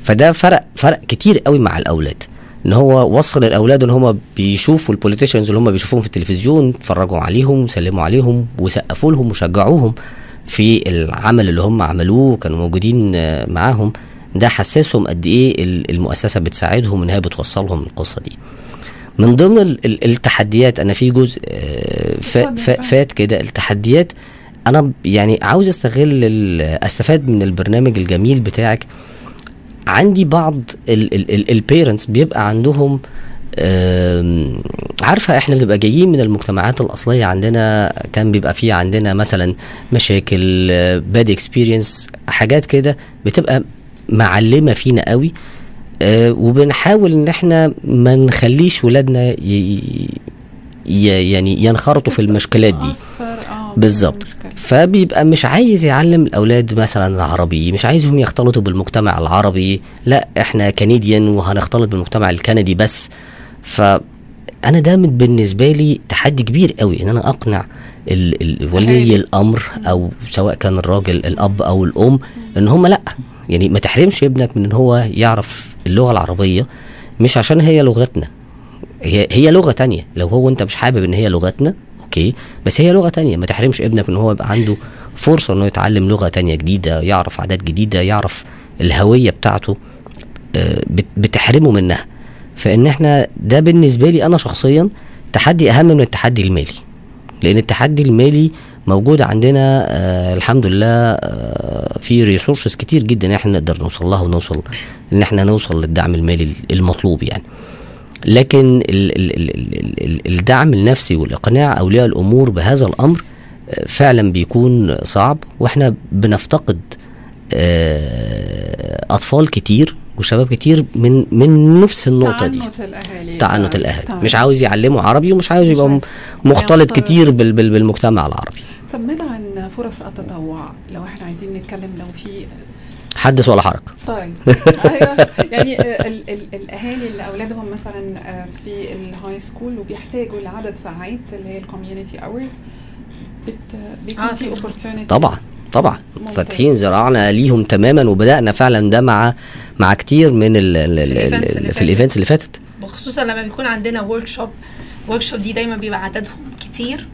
فده فرق فرق كتير قوي مع الأولاد. إن هو وصل الأولاد إن هم بيشوفوا ال politicians اللي هم بيشوفوهم في التلفزيون اتفرجوا عليهم وسلموا عليهم وسقفوا لهم وشجعوهم في العمل اللي هم عملوه وكانوا موجودين آه، معاهم. ده حسسهم قد إيه ال- المؤسسة بتساعدهم ان هي بتوصلهم القصة دي. من ضمن ال- ال- التحديات أنا في جزء آه، فات كده التحديات. أنا يعني عاوز أستغل أستفاد من البرنامج الجميل بتاعك. عندي بعض البيرنتس بيبقى عندهم آم، عارفة إحنا بنبقى جايين من المجتمعات الأصلية عندنا كان بيبقى فيه عندنا مثلا مشاكل bad experience حاجات كده بتبقى معلمة فينا قوي. آه، وبنحاول إن إحنا ما نخليش ولادنا ي... ي... يعني ينخرطوا في المشكلات دي آه بالظبط. فبيبقى مش عايز يعلم الأولاد مثلا العربي مش عايزهم يختلطوا بالمجتمع العربي لا إحنا كنديان وهنختلط بالمجتمع الكندي بس فأنا ده من- بالنسبة لي تحدي كبير قوي إن أنا أقنع. ولي. الأمر أو سواء كان الراجل الأب أو الأم إن هم لا يعني ما تحرمش ابنك من إن هو يعرف اللغة العربية مش عشان هي لغتنا. هي هي لغة تانية. لو هو أنت مش حابب إن هي لغتنا أوكي. بس هي لغة تانية. ما تحرمش ابنك إن هو يبقى عنده فرصة إنه يتعلم لغة تانية جديدة يعرف عادات جديدة يعرف الهوية بتاعته آه، بت- بتحرمه منها. فإن إحنا ده بالنسبة لي أنا شخصيا تحدي أهم من التحدي المالي. لأن التحدي المالي موجود عندنا آه الحمد لله آه في ريسورسز كتير جدا إحنا نقدر نوصل لها ونوصل إن إحنا نوصل للدعم المالي المطلوب يعني. لكن ال ال ال ال ال الدعم النفسي والإقناع أولياء الأمور بهذا الأمر آه، فعلا بيكون صعب وإحنا بنفتقد أطفال كتير وشباب كتير من من نفس النقطة دي تعنت الأهالي تعنت تمام. مش عاوز يعلمه عربي ومش عاوز يبقى. مختلط. كتير بال- بال- بالمجتمع العربي طب ماذا عن فرص التطوع لو إحنا عايزين نتكلم لو في حدث ولا حرج طيب <laughs> أيوه يعني ال ال الأهالي اللي أولادهم مثلا آه، في ال high school وبيحتاجوا لعدد ساعات اللي هي ال community hours بيكون آه، في طبعاً. opportunity طبعا طبعا. فاتحين ذراعنا ليهم تماما وبدأنا فعلا ده مع مع كتير من ال ال في. ال events اللي فاتت وخصوصا لما بيكون عندنا workshop workshop دي دايما بيبقى عددهم كتير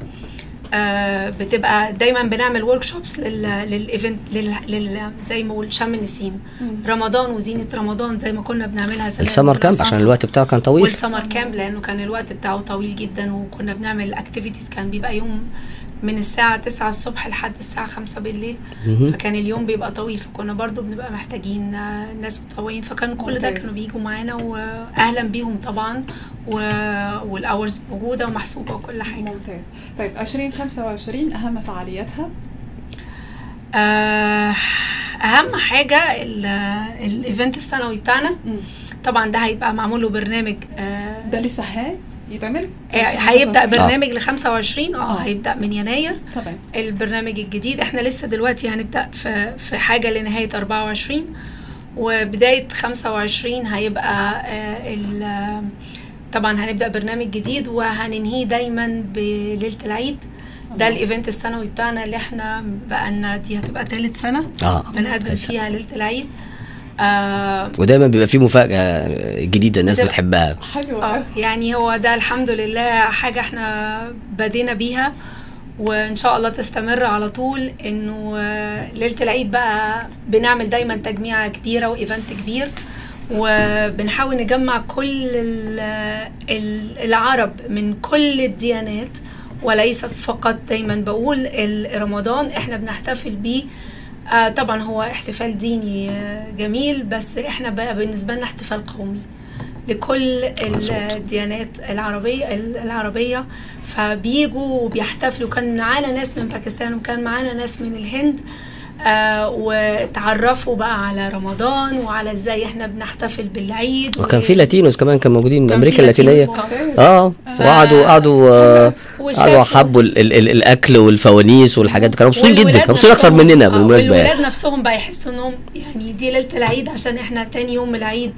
آه بتبقى دايما بنعمل workshops لل event لل, لل زي ما بقول شم النسيم. رمضان وزينة رمضان زي ما كنا بنعملها زمان ال summer camp عشان الوقت بتاعه كان طويل والسمر كامب لأنه كان الوقت بتاعه طويل جدا وكنا بنعمل activities كان بيبقى يوم من الساعة 9 الصبح لحد الساعة 5 بالليل. مهم. فكان اليوم بيبقى طويل فكنا برضو بنبقى محتاجين آه، ناس متطوعين. فكان كل ده. كانوا بيجوا معانا واهلا بيهم طبعا و... وال hours موجودة ومحسوبة وكل حاجة. ممتاز. طيب 2025 أهم فعالياتها؟ آه، أهم حاجة ال- ال event السنوي بتاعنا. طبعا ده هيبقى معمول له برنامج آه، ده لسه هاي؟ يتعمل آه، هيبدأ 2025. برنامج ل 25 آه آه. هيبدأ من يناير طبعا البرنامج الجديد إحنا لسه دلوقتي هنبدأ في في حاجة لنهاية 24 وبداية 25 هيبقى آه، ال- طبعا هنبدأ برنامج جديد وهننهيه دايما بليلة العيد ده. ال event السنوي بتاعنا اللي إحنا بقالنا دي هتبقى ثالث سنة آه بنقدم فيها ليلة العيد آه ودايما بيبقى فيه مفاجأة جديدة الناس بتحبها حلو آه أوي. يعني هو ده الحمد لله حاجة إحنا بدينا بيها وإن شاء الله تستمر على طول إنه آه، ليلة العيد بقى بنعمل دايما تجميعة كبيرة و event كبير وبنحاول نجمع كل ال- ال- العرب من كل الديانات وليس فقط دايما بقول رمضان إحنا بنحتفل بيه آه طبعا هو احتفال ديني آه، جميل بس إحنا بقى بالنسبة لنا احتفال قومي لكل. الديانات العربية العربية. فبيجوا وبيحتفلوا. كان معانا ناس من باكستان وكان معانا ناس من الهند. آه وتعرفوا بقى على رمضان وعلى إزاي إحنا بنحتفل بالعيد وكان و- في لاتينوس كمان كان موجودين من أمريكا اللاتينية. ممتاز. آه وقعدوا قعدوا آه، قعدوا حبوا ال- ال- ال- الأكل والفوانيس والحاجات دي كانوا مبسوطين جدا كانوا مبسوطين أكتر مننا آه، بالمناسبه يعني والولاد نفسهم بقى يحسوا إنهم يعني دي ليلة العيد عشان إحنا تاني يوم العيد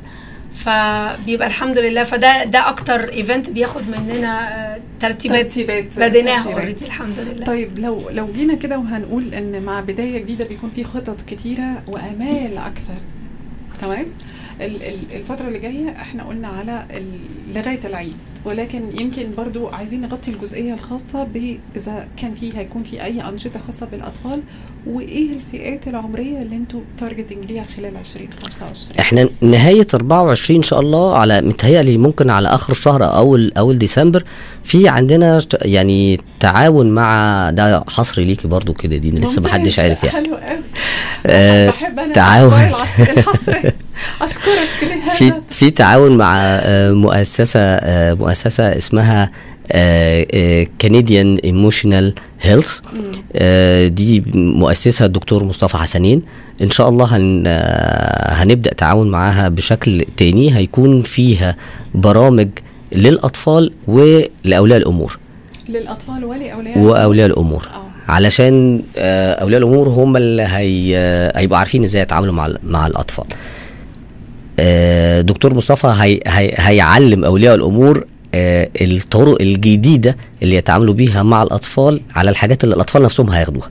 فبيبقى الحمد لله. فده ده أكتر event بياخد مننا آه، ترتيبات ترتيبات بديناها. already الحمد لله. طيب لو لو جينا كده وهنقول إن مع بداية جديدة بيكون في خطط كتيرة وآمال أكثر تمام؟ ال- ال- الفترة اللي جاية إحنا قلنا على لغاية العيد. ولكن يمكن برضو عايزين نغطي الجزئية الخاصة ب إذا كان في هيكون في أي أنشطة خاصة بالأطفال وإيه الفئات العمرية اللي أنتوا تارجتنج ليها خلال 2025 إحنا نهاية 24 إن شاء الله على متهيألي ممكن على آخر الشهر أو اول اول ديسمبر في عندنا يعني تعاون مع ده حصري ليكي برضو كده دي لسه ما حدش ممتاز. عارف يعني. حلو قوي. آه، بحب أنا تعاون. الحصري. <laughs> أشكرك في في تعاون مع آه، مؤسسة آه، مؤسسة اسمها Canadian Emotional Health دي مؤسسها الدكتور مصطفى حسنين. إن شاء الله هن آه، هنبدأ تعاون معاها بشكل تاني. هيكون فيها برامج للأطفال ولأولياء الأمور. للأطفال ولأولياء وأولياء الأمور. علشان أولياء الأمور هم اللي هي هيبقوا عارفين إزاي يتعاملوا مع مع الأطفال. دكتور مصطفى هي هي هيعلم أولياء الأمور آه، الطرق الجديدة اللي يتعاملوا بيها مع الأطفال على الحاجات اللي الأطفال نفسهم هياخدوها.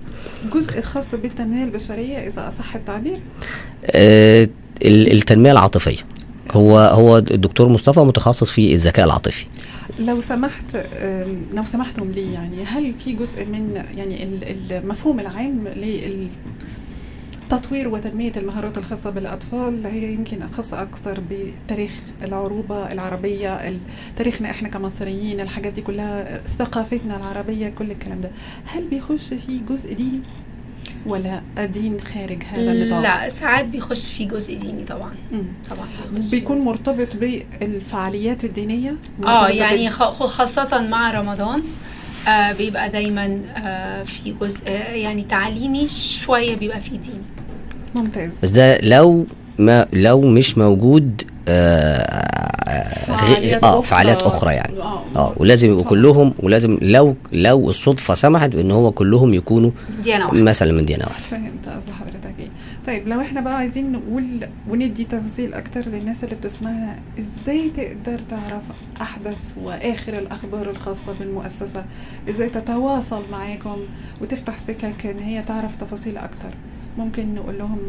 جزء خاص بالتنمية البشرية إذا أصح التعبير؟ آه، ال- التنمية العاطفية. هو هو الدكتور مصطفى متخصص في الذكاء العاطفي. لو سمحت لو سمحتم لي يعني هل في جزء من يعني ال- المفهوم العام للتطوير وتنمية المهارات الخاصة بالأطفال هي يمكن خاصة أكثر بتاريخ العروبة العربية ال- تاريخنا إحنا كمصريين الحاجات دي كلها ثقافتنا العربية كل الكلام ده هل بيخش فيه جزء ديني ولا الدين خارج هذا النطاق؟ لا ساعات بيخش في جزء ديني طبعا مم. طبعا في بيكون. مرتبط بالفعاليات الدينية آه يعني خاصة مع رمضان آه بيبقى دايما آه في جزء آه يعني تعليمي شوية بيبقى فيه ديني ممتاز. بس ده لو ما لو مش موجود آه، غ- فعاليات آه أخرى. فعاليات أخرى يعني. آه. آه ولازم يبقوا. كلهم ولازم لو لو الصدفة سمحت بإن هو كلهم يكونوا ديانة واحدة. مثلا من ديانة واحدة. فهمت قصد حضرتك إيه. طيب لو إحنا بقى عايزين نقول وندي تفاصيل أكتر للناس اللي بتسمعنا إزاي تقدر تعرف أحدث وآخر الأخبار الخاصة بالمؤسسة؟ إزاي تتواصل معاكم وتفتح سكك ان هي تعرف تفاصيل أكتر؟ ممكن نقول لهم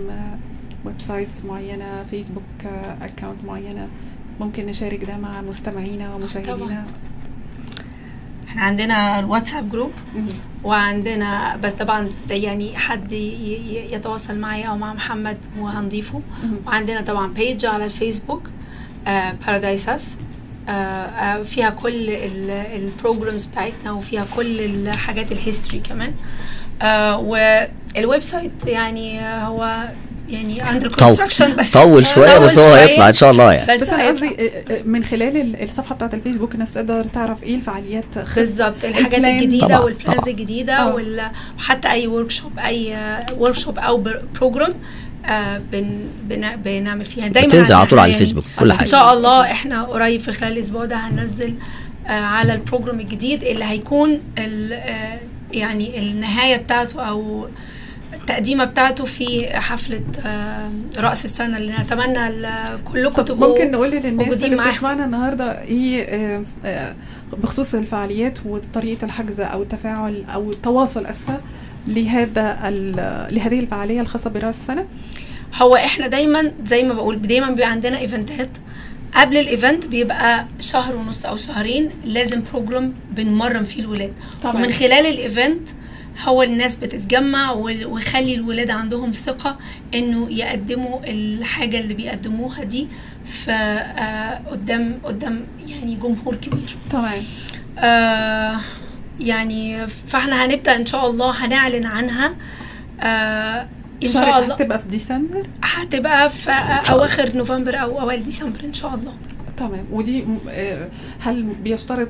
websites معينة Facebook account معينة. ممكن نشارك ده مع مستمعينا ومشاهدينا. إحنا عندنا ال WhatsApp group. وعندنا بس طبعا يعني حد يتواصل معايا أو مع محمد وهنضيفه. وعندنا طبعا page على الفيسبوك بارادايسس فيها كل ال programs بتاعتنا وفيها كل الحاجات ال history كمان. آه، وال website يعني آه، هو يعني under construction بس طول شوية طول بس هو. هيطلع إن شاء الله يعني بس أنا هيطلع. قصدي آه، آه، من خلال ال- الصفحة بتاعت الفيسبوك الناس تقدر تعرف إيه الفعاليات بالظبط الحاجات. الجديدة وال plans. الجديدة آه. وحتى أي workshop أي workshop أو program آه بن بن بنعمل فيها دايما بتنزل على طول على يعني الفيسبوك كل إن حاجة شاء الله إحنا قريب في خلال الأسبوع ده هننزل آه على ال program الجديد اللي هيكون آه يعني النهاية بتاعته أو التقديمه بتاعته في حفلة آه رأس السنة اللي نتمنى كلكم تبقوا ممكن نقول للناس اللي. بتسمعنا النهارده إيه آه، بخصوص الفعاليات وطريقة الحجز أو التفاعل أو التواصل اسفه لهذا لهذه الفعالية الخاصة برأس السنة هو إحنا دايما زي ما بقول دايما بيبقى عندنا إيفنتات قبل ال event بيبقى شهر ونص أو شهرين لازم program بنمرن فيه الولاد. طبعاً. ومن خلال ال event هو الناس بتتجمع ويخلي الولاد عندهم ثقة إنه يقدموا الحاجة اللي بيقدموها دي في آه، قدام قدام يعني جمهور كبير. تمام آه يعني فإحنا هنبدأ إن شاء الله هنعلن عنها. آه إن شاء الله. هتبقى في ديسمبر؟ هتبقى في أواخر نوفمبر أو أوائل ديسمبر إن شاء الله. تمام. ودي آه، هل بيشترط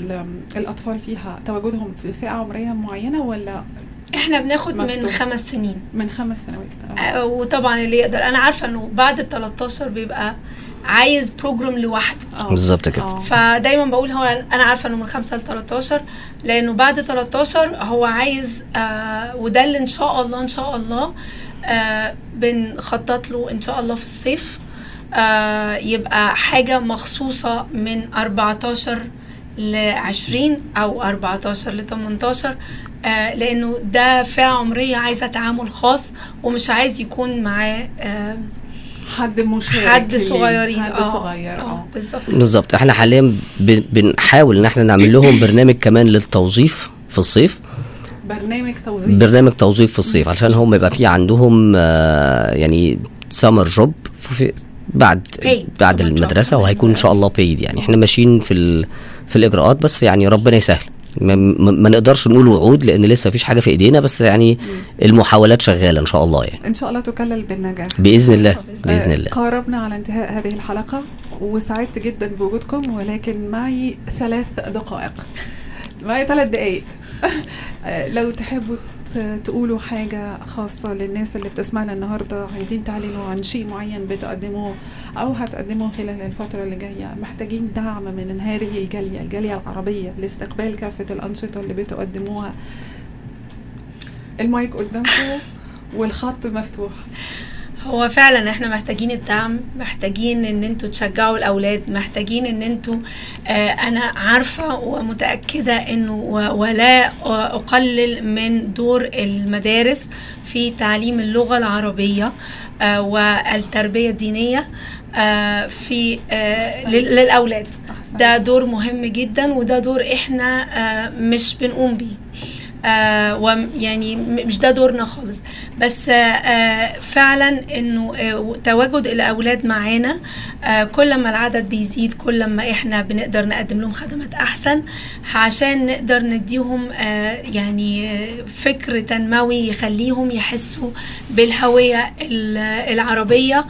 ال- الأطفال فيها تواجدهم في فئة عمرية معينة ولا إحنا بناخد من مفتوح. خمس سنين. من خمس سنوات. آه. آه، وطبعا اللي يقدر أنا عارفة إنه بعد ال 13 بيبقى عايز بروجرام لوحده آه. بالظبط كده. آه. فدايما بقول هو أنا عارفة إنه من 5 ل 13 لأنه بعد 13 هو عايز آه وده اللي إن شاء الله إن شاء الله آه بنخطط له إن شاء الله في الصيف آه يبقى حاجة مخصوصة من 14 ل 20 أو 14 ل 18 آه لأنه ده فئة عمرية عايزة تعامل خاص ومش عايز يكون معاه آه حد مشارك حد. صغيرين. حد صغير آه بالظبط. بالظبط. إحنا حاليا بنحاول ان إحنا نعمل لهم <coughs> برنامج كمان للتوظيف في الصيف. برنامج توظيف. برنامج توظيف في الصيف عشان هم يبقى في عندهم آه، يعني سمر جوب في بعد Paid. بعد المدرسة. وهيكون إن شاء الله بيد يعني. إحنا ماشيين في ال في الإجراءات بس يعني ربنا يسهل. ما, ما نقدرش نقول وعود لأن لسه مفيش حاجة في إيدينا بس يعني المحاولات شغالة إن شاء الله يعني. إن شاء الله تكلل بالنجاح. بإذن الله بإذن آه، الله. قاربنا على انتهاء هذه الحلقة وسعدت جدا بوجودكم ولكن معي ثلاث دقائق. معي ثلاث دقائق <laughs> آه، لو تحبوا تقولوا حاجة خاصة للناس اللي بتسمعنا النهاردة عايزين تعلنوا عن شيء معين بتقدموه أو هتقدموه خلال الفترة اللي جاية. محتاجين دعم من هذه الجالية الجالية العربية لاستقبال كافة الأنشطة اللي بتقدموها. المايك قدامكم والخط مفتوح. هو فعلا إحنا محتاجين الدعم محتاجين إن أنتوا تشجعوا الأولاد محتاجين إن أنتوا آه أنا عارفة ومتأكدة إنه ولا أقلل من دور المدارس في تعليم اللغة العربية آه والتربية الدينية آه في آه لل- للأولاد. ده دور مهم جدا وده دور إحنا آه مش بنقوم بيه. آه ويعني مش ده دورنا خالص. بس آه آه فعلا إنه تواجد الأولاد معانا كل ما العدد بيزيد كل ما إحنا بنقدر نقدم لهم خدمات أحسن عشان نقدر نديهم يعني فكر تنموي يخليهم يحسوا بالهوية ال- العربية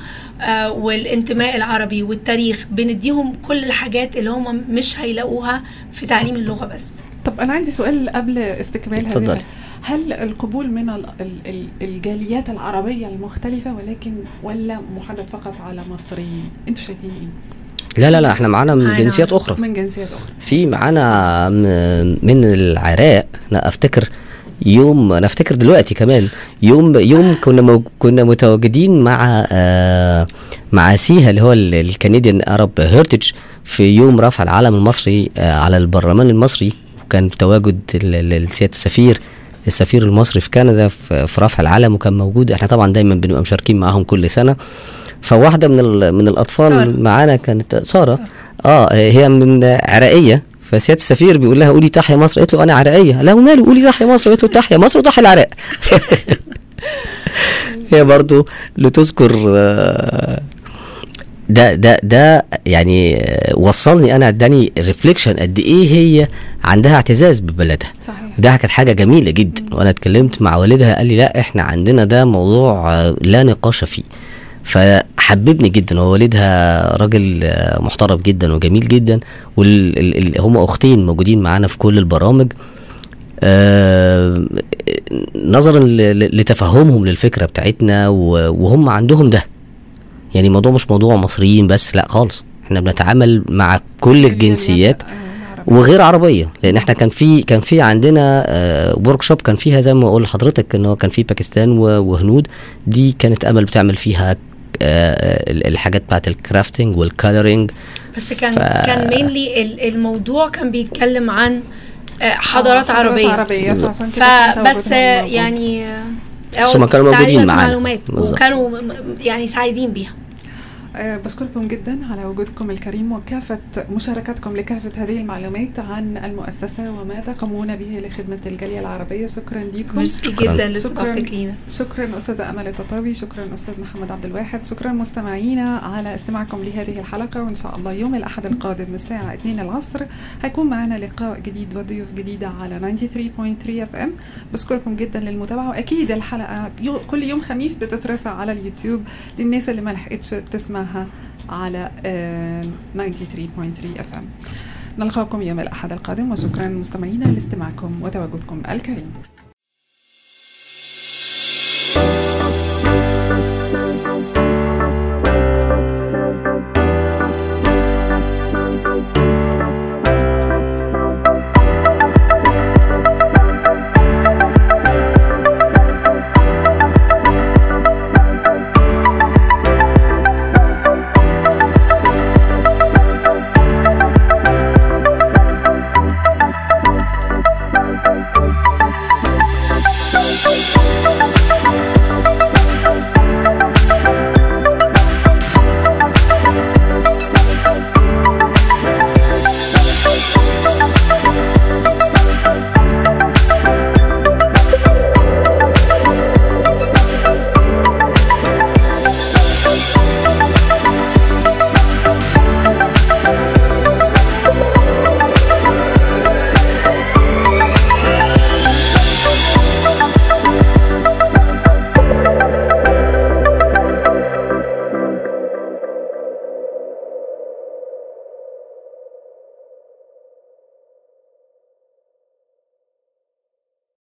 والانتماء العربي والتاريخ. بنديهم كل الحاجات اللي هم مش هيلاقوها في تعليم اللغة بس. طب أنا عندي سؤال قبل استكمال اتفضلي. هل القبول من ال- ال- ال- الجاليات العربية المختلفة ولكن ولا محدد فقط على مصريين؟ أنتوا شايفين إيه؟ لا لا لا إحنا معانا من. جنسيات أخرى. من جنسيات أخرى. في معانا من العراق أنا أفتكر يوم أنا أفتكر دلوقتي كمان يوم يوم كنا مو كنا متواجدين مع آه مع سيها اللي هو الكنديان ارب هيرتج في يوم رفع العلم المصري آه على البرلمان المصري. وكان في تواجد ال- ال- السياده السفير السفير المصري في كندا في رفع العلم وكان موجود. إحنا طبعا دايما بنبقى مشاركين معاهم كل سنة. فواحدة من من الأطفال. معانا كانت سارة. آه هي من عراقية. فسيادة السفير بيقول لها قولي تحيا مصر. قالت له أنا عراقية. لا وماله؟ قولي تحيا مصر. قالت له تحيا مصر وتحيا العراق. <laughs> هي برضو لتذكر آه، ده ده ده يعني وصلني أنا اداني ريفليكشن قد إيه هي عندها اعتزاز ببلدها. صحيح. ده كانت حاجة جميلة جدا. وأنا اتكلمت مع والدها قال لي لا إحنا عندنا ده موضوع لا نقاش فيه. فحببني جدا ووالدها راجل آه، محترم جدا وجميل جدا وهم أختين موجودين معانا في كل البرامج. آه، نظرا لتفهمهم للفكرة بتاعتنا وهم عندهم ده. يعني الموضوع مش موضوع مصريين بس لا خالص إحنا بنتعامل مع كل الجنسيات آه،. وغير عربية لأن إحنا كان في كان في عندنا ورك شوب كان فيها زي ما أقول لحضرتك إن هو كان في باكستان وهنود دي كانت أمل بتعمل فيها آه، ال- الحاجات بتاعت ال crafting وال coloring بس كان ف- كان mainly الموضوع كان بيتكلم عن آه، آه، حضارات عربية كان فبس آه،. يعني آه، بس هما كانوا موجودين معانا. وكانوا يعني سعيدين بيها. بشكركم جدا على وجودكم الكريم وكافة مشاركتكم لكافة هذه المعلومات عن المؤسسة وما تقومون به لخدمة الجالية العربية شكرا لكم ميرسي شكراً. جدا لاستضافتك شكراً. لينا شكرا أستاذة أمل التطاوي شكرا أستاذ محمد عبد الواحد شكرا مستمعينا على استماعكم لهذه الحلقة وإن شاء الله يوم الأحد القادم الساعة 2 العصر هيكون معنا لقاء جديد وضيوف جديدة على 93.3 FM بشكركم جدا للمتابعة وأكيد الحلقة يو- كل يوم خميس بتترفع على اليوتيوب للناس اللي ما لحقتش تسمعها على آه، 93.3 FM نلقاكم يوم الأحد القادم وشكرا مستمعينا لاستماعكم وتواجدكم الكريم.